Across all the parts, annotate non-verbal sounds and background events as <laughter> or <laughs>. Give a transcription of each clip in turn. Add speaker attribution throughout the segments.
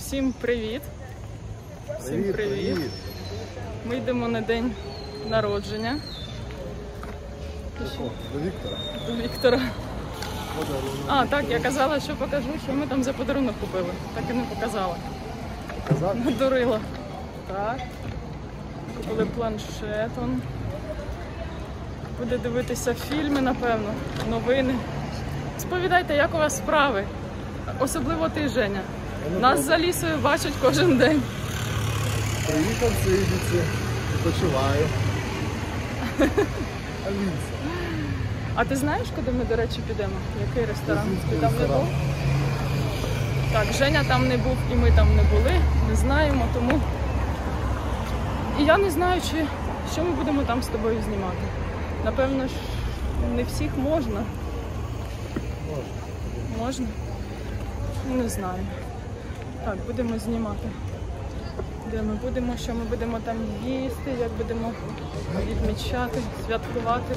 Speaker 1: Всім привіт! Всім
Speaker 2: Привіт,
Speaker 1: привіт!
Speaker 2: привіт.
Speaker 1: Ми йдемо на день народження
Speaker 2: До Віктора.
Speaker 1: до Віктора. А, так, я казала, що покажу, що ми там за подарунок купили. Так і не показала. Надурила. Так. Купили планшет. он. Буде дивитися фільми, напевно, новини. Сповідайте, як у вас справи. Особливо ти, Женя. Нас за лісою бачать кожен день.
Speaker 2: Приїхав з Ібіці, відпочиваю. Алінці.
Speaker 1: А ти знаєш, куди ми, до речі, підемо? Який ресторан? Ти там не був? Так, Женя там не був і ми там не були, не знаємо, тому. І я не знаю, чи що ми будемо там з тобою знімати. Напевно ж, не всіх можна.
Speaker 2: Можна.
Speaker 1: Можна? Не знаю. Так, будемо знімати. Де ми будемо, що ми будемо там їсти, як будемо відмічати, святкувати.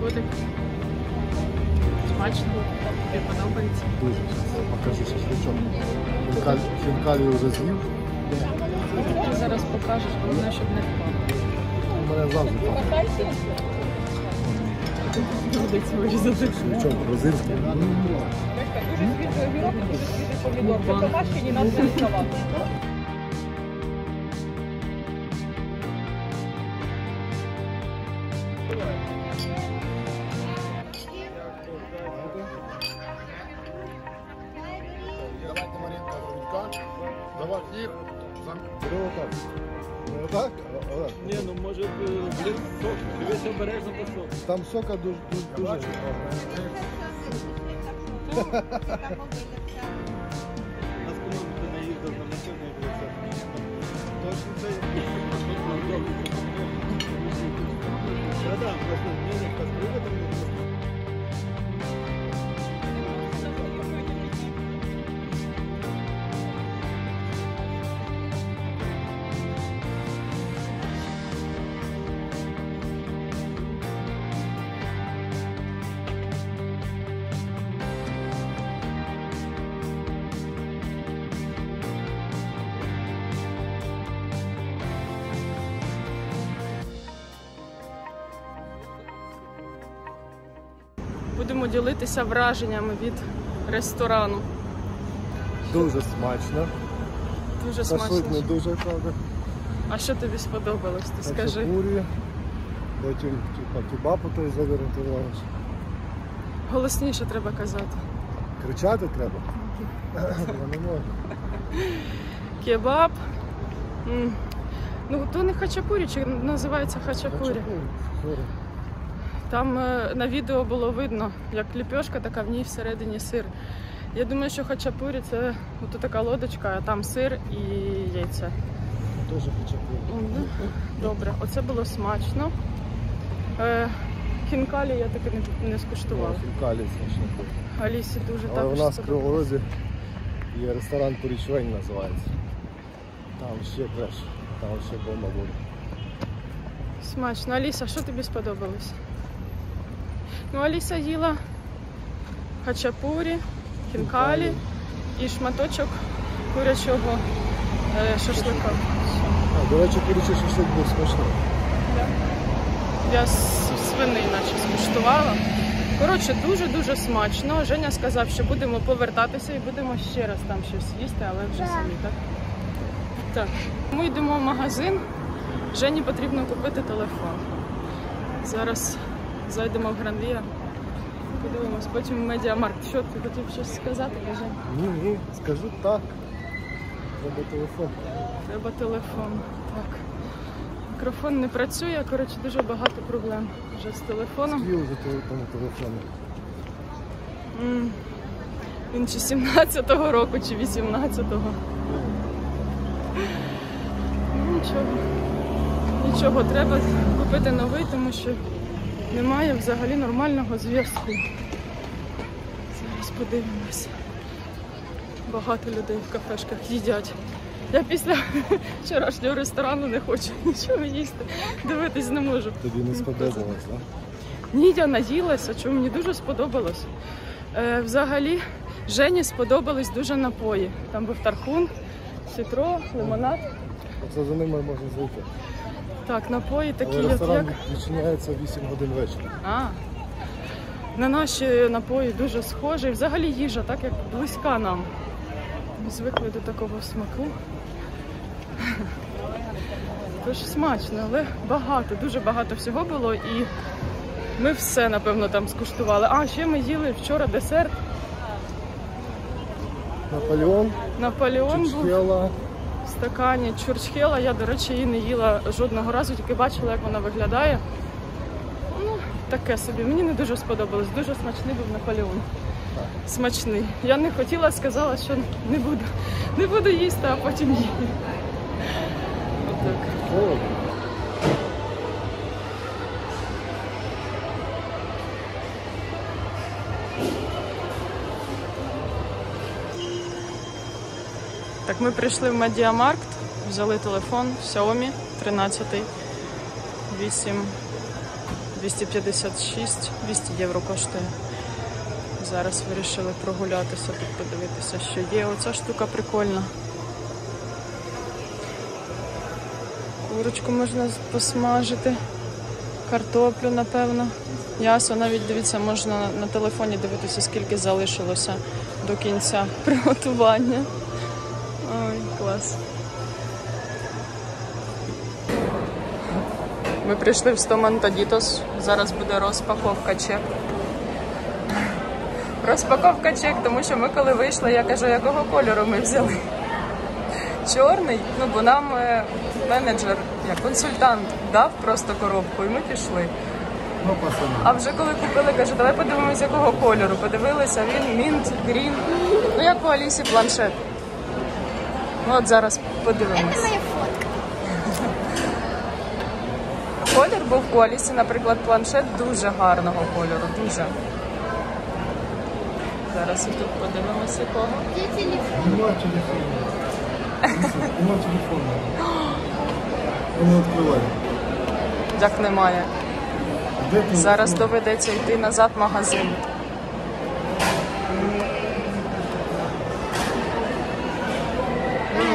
Speaker 1: Котик. Смачно. Тобі подобається.
Speaker 2: Дуже. Покажу шашличок. Хінкалі, хінкалі вже з'їв.
Speaker 1: Ти зараз покажеш, головне, щоб не впало.
Speaker 2: У мене завжди там.
Speaker 1: Доведеться вирізати.
Speaker 2: Шашличок грузинський.
Speaker 1: Мукбанг.
Speaker 2: Давайте, отак. Не отак? а отак.
Speaker 3: Ні, ну може, е, блін, сок. Дивись обережно по соку.
Speaker 2: Там сока дуже дуже. дуже.
Speaker 3: На спину ти не їздив на машині, і було все. Точно це Да-да, просто ні, ні, кастрюля там не
Speaker 1: Будемо ділитися враженнями від ресторану.
Speaker 2: Дуже смачно.
Speaker 1: Дуже
Speaker 2: Шашлик не
Speaker 1: смачно.
Speaker 2: дуже правда.
Speaker 1: А що тобі сподобалось? Ти скажи.
Speaker 2: Хачапурі, потім типа кебаб той заверентував.
Speaker 1: Голосніше треба казати.
Speaker 2: Кричати треба. Не.
Speaker 1: Кебаб. М. Ну, то не хачапурі, чи називається хачапурі.
Speaker 2: Хачапурі.
Speaker 1: Там е, на відео було видно, як ліпешка, така в ній всередині сир. Я думаю, що хачапурі це от така лодочка, а там сир і яйця.
Speaker 2: Теж хачапурі.
Speaker 1: Добре, оце було смачно. Е, хінкалі я таки не, не скуштувала.
Speaker 2: Хінкалі смачно.
Speaker 1: Алісі дуже
Speaker 2: Але
Speaker 1: також
Speaker 2: у нас в
Speaker 1: сподобалось.
Speaker 2: Є ресторан Порічвень називається. Там ще краще. Там ще бомба буде.
Speaker 1: Смачно. Аліса, що тобі сподобалось? Ну, Аліса їла хачапурі, хінкалі і шматочок курячого е, шашлика.
Speaker 2: А, до речі, курячий шашлик був смачний.
Speaker 1: Я с- свини наче скуштувала. Коротше, дуже-дуже смачно. Женя сказав, що будемо повертатися і будемо ще раз там щось їсти, але вже самі, так? Так. Ми йдемо в магазин. Жені потрібно купити телефон. Зараз зайдемо в Гранвія. Подивимось, потім в медіамаркт. Що ти хотів щось сказати, Жень?
Speaker 2: Ні, ні, скажу так. Треба телефон.
Speaker 1: Треба телефон. Так. Мікрофон не працює, коротше, дуже багато проблем вже з телефоном.
Speaker 2: Скільки вже телефону телефону?
Speaker 1: М. Він чи 17-го року, чи 18-го. нічого. Нічого, треба купити новий, тому що немає взагалі нормального зв'язку. Зараз подивимося. Багато людей в кафешках їдять. Я після <laughs> вчорашнього ресторану не хочу <laughs> нічого їсти. Дивитись не можу.
Speaker 2: Тобі не сподобалось, так?
Speaker 1: Ні, я наїлася, чому мені дуже сподобалось. Е, взагалі, Жені сподобались дуже напої. Там був тархун, сітро, лимонад.
Speaker 2: Оце за ними можна зайти.
Speaker 1: Так, напої такі, як,
Speaker 2: ресторан відчиняється 8 годин вечора.
Speaker 1: А. На наші напої дуже схожі. Взагалі їжа, так як близька нам. Ми звикли до такого смаку. Тож смачно, але багато, дуже багато всього було і ми все, напевно, там скуштували. А, ще ми їли вчора десерт.
Speaker 2: Наполеон,
Speaker 1: Наполеон був стакані чурчхела. Я, до речі, її не їла жодного разу, тільки бачила, як вона виглядає. Ну, таке собі. Мені не дуже сподобалось. Дуже смачний був Наполеон. Смачний. Я не хотіла, сказала, що не буду. Не буду їсти, а потім їм. Отак. Так, ми прийшли в Медіамаркт, взяли телефон Xiaomi 13, 8, 256, 200 євро коштує. Зараз вирішили прогулятися, тут подивитися, що є. Оця штука прикольна. Курочку можна посмажити, картоплю, напевно. М'ясо навіть дивіться, можна на телефоні дивитися, скільки залишилося до кінця <laughs> приготування. Клас. Ми прийшли в Стомантадітос. Зараз буде розпаковка чек. Розпаковка чек, тому що ми коли вийшли, я кажу, якого кольору ми взяли. Чорний, ну бо нам е, менеджер, як консультант, дав просто коробку, і ми пішли.
Speaker 2: Ну.
Speaker 1: А вже коли купили, каже, давай подивимось, якого кольору. Подивилися, він мінт, грін. Ну як у Алісі планшет. Ну от зараз подивимось.
Speaker 4: Моя фотка.
Speaker 1: Колір був у Алісі, наприклад, планшет дуже гарного кольору. Дуже. Зараз і тут подивимося якого.
Speaker 4: Где телефон?
Speaker 2: Нема телефону. Нема телефону. Воно відкриває.
Speaker 1: Як немає. Зараз доведеться йти назад в магазин.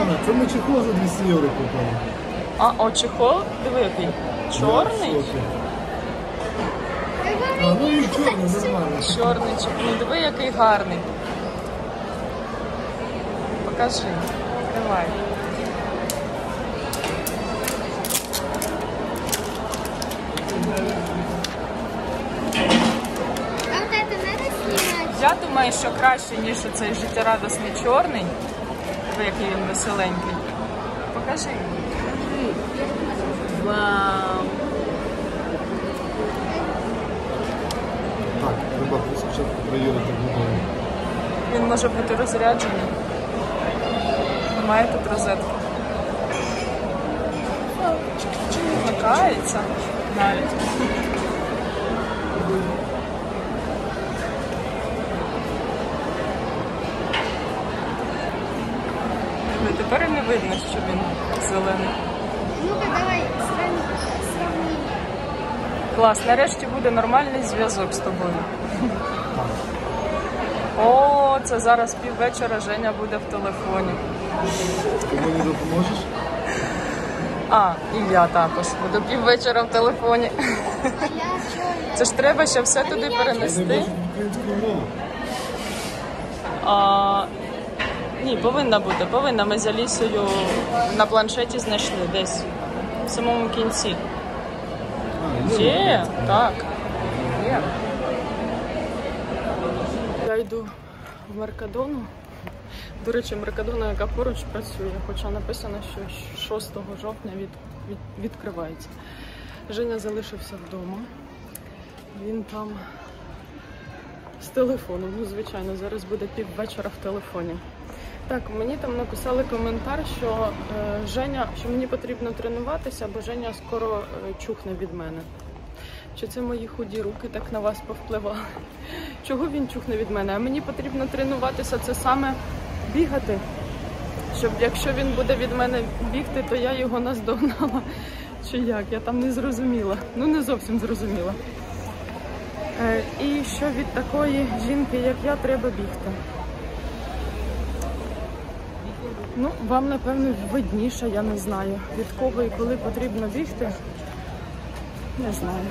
Speaker 2: А, Це ми чехол за 200 євро купили.
Speaker 1: А, о, чехол, диви який. Чорний?
Speaker 2: А, ну і чорний, нормально.
Speaker 1: Чорний чехол. Диви, який гарний. Покажи. Давай. Я думаю, що краще, ніж цей життєрадосний чорний. Диви, який він веселенький. Покажи. Вау.
Speaker 2: Так, треба спочатку перевірити буде.
Speaker 1: Він може бути розряджений. Немає тут розетки. Чи не вмикається навіть. Ну, Тепер і не видно, що він зелений.
Speaker 4: Ну-ка, давай сравни- сравнение.
Speaker 1: Клас, нарешті буде нормальний зв'язок з тобою. О, це зараз піввечора Женя буде в телефоні.
Speaker 2: Ти мені допоможеш?
Speaker 1: А, і я також буду піввечора в телефоні.
Speaker 4: А я что?
Speaker 1: Це ж треба ще все туди перенести. А, ні, повинна бути, повинна. Ми з Алісою на планшеті знайшли десь в самому кінці. Є, так. Є. Я йду в Меркадону. До речі, Меркадона, яка поруч працює, хоча написано, що 6 жовтня від, від, відкривається. Женя залишився вдома. Він там з телефоном. Ну, звичайно, зараз буде піввечора в телефоні. Так, мені там написали коментар, що е, Женя, що мені потрібно тренуватися, бо Женя скоро е, чухне від мене. Чи це мої худі руки так на вас повпливали? <laughs> Чого він чухне від мене? А мені потрібно тренуватися це саме бігати. Щоб якщо він буде від мене бігти, то я його наздогнала. <laughs> Чи як? Я там не зрозуміла. Ну не зовсім зрозуміла. Е, і що від такої жінки, як я, треба бігти. Ну, вам, напевно, видніше, я не знаю. Від кого і коли потрібно бігти. Не знаю.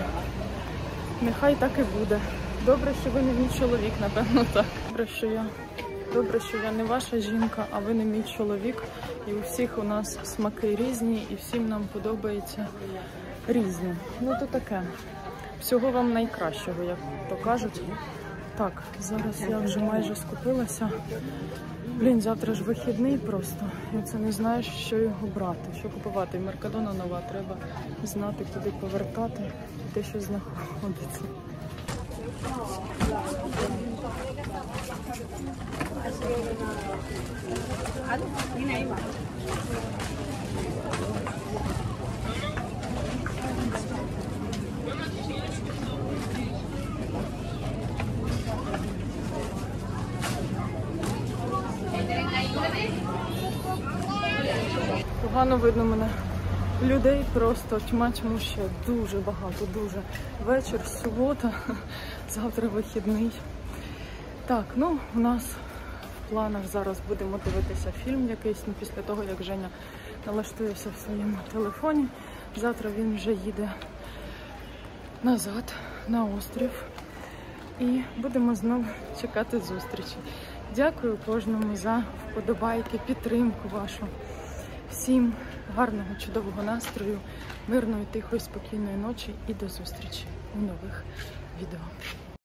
Speaker 1: Нехай так і буде. Добре, що ви не мій чоловік, напевно, так. Добре, що я. Добре, що я не ваша жінка, а ви не мій чоловік. І у всіх у нас смаки різні, і всім нам подобається різне. Ну то таке. Всього вам найкращого, як то кажуть. Так, зараз я вже майже скупилася. Блін, завтра ж вихідний просто. Я це не знаю, що його брати, що купувати. Меркадона нова, треба знати, куди повертати, де що знаходиться. Погано видно мене. Людей просто тьма тьмуща, дуже багато, дуже. Вечір, субота, <laughs> завтра вихідний. Так, ну у нас в планах зараз будемо дивитися фільм якийсь ну, після того, як Женя налаштується в своєму телефоні. Завтра він вже їде назад на острів. І будемо знову чекати зустрічі. Дякую кожному за вподобайки, підтримку вашу. Всім гарного, чудового настрою, мирної, тихої, спокійної ночі і до зустрічі у нових відео.